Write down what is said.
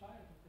title.